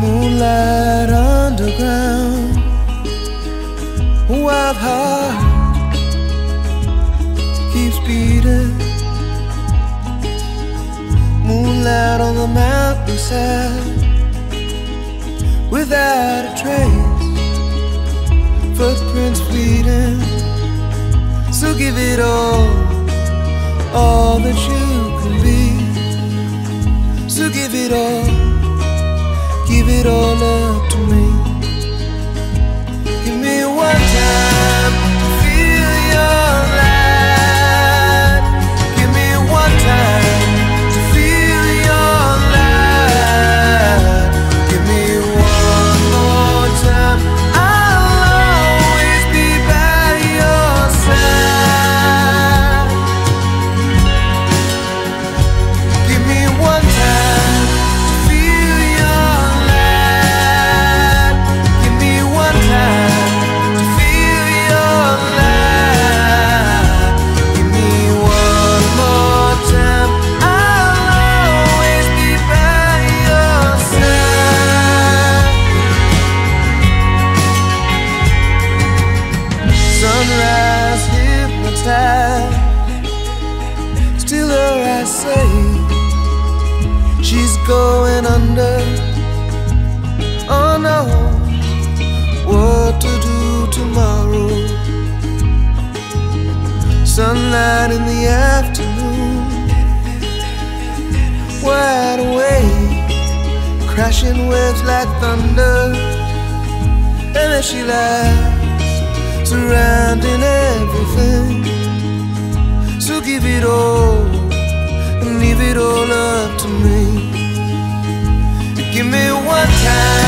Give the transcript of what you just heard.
Moonlight underground. Wild heart keeps beating. Moonlight on the mountainside Without a trace. Footprints bleeding So give it all All that you going under. Oh no, what to do tomorrow? Sunlight in the afternoon, wide awake, crashing waves like thunder. And as she laughs, surrounding everything. So give it all and leave it all up to me. time